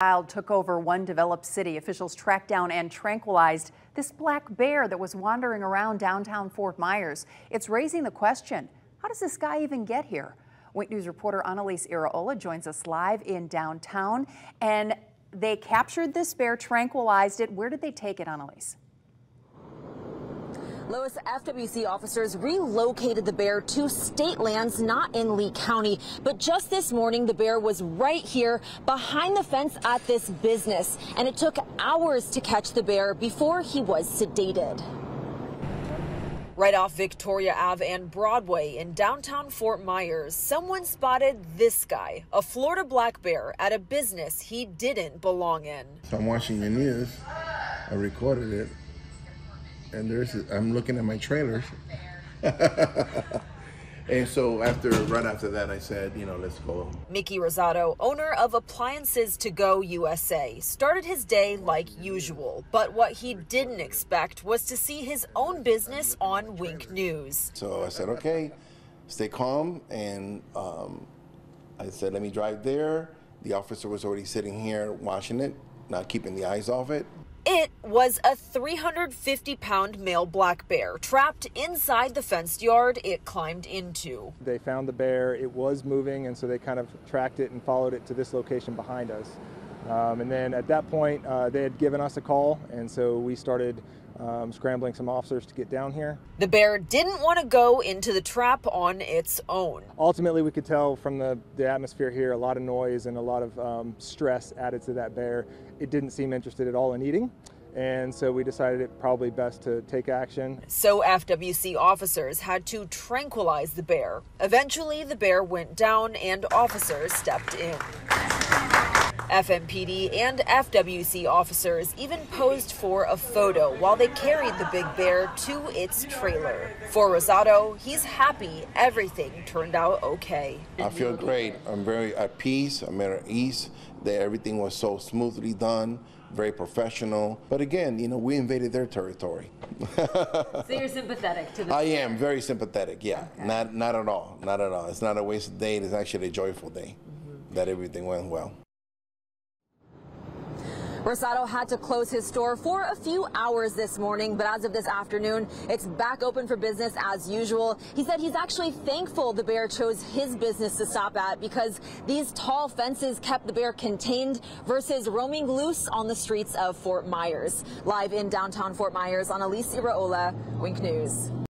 Wild took over one developed city. Officials tracked down and tranquilized this black bear that was wandering around downtown Fort Myers. It's raising the question, how does this guy even get here? Wink News reporter Annalise Iraola joins us live in downtown and they captured this bear, tranquilized it. Where did they take it, Annalise? Lois, FWC officers relocated the bear to state lands not in Lee County. But just this morning, the bear was right here behind the fence at this business. And it took hours to catch the bear before he was sedated. Right off Victoria Ave and Broadway in downtown Fort Myers, someone spotted this guy, a Florida black bear, at a business he didn't belong in. So I'm watching the news. I recorded it and there's I'm looking at my trailers. and so after right after that I said, you know, let's go. Mickey Rosado, owner of Appliances to Go USA, started his day like usual, but what he didn't expect was to see his own business on Wink News. So I said, okay, stay calm and um, I said, let me drive there. The officer was already sitting here watching it, not keeping the eyes off it. It was a 350 pound male black bear trapped inside the fenced yard it climbed into. They found the bear, it was moving, and so they kind of tracked it and followed it to this location behind us. Um, and then at that point, uh, they had given us a call, and so we started um, scrambling some officers to get down here. The bear didn't want to go into the trap on its own. Ultimately, we could tell from the, the atmosphere here a lot of noise and a lot of um, stress added to that bear. It didn't seem interested at all in eating and so we decided it probably best to take action. So FWC officers had to tranquilize the bear. Eventually, the bear went down and officers stepped in. FMPD and FWC officers even posed for a photo while they carried the big bear to its trailer. For Rosado, he's happy everything turned out okay. I feel great. I'm very at peace. I'm at ease. That everything was so smoothly done, very professional. But again, you know, we invaded their territory. so you're sympathetic to the I am very sympathetic. Yeah, okay. not not at all. Not at all. It's not a wasted day. It's actually a joyful day mm -hmm. that everything went well. Rosado had to close his store for a few hours this morning, but as of this afternoon, it's back open for business as usual. He said he's actually thankful the bear chose his business to stop at because these tall fences kept the bear contained versus roaming loose on the streets of Fort Myers. Live in downtown Fort Myers, Annalise Iraola, Wink News.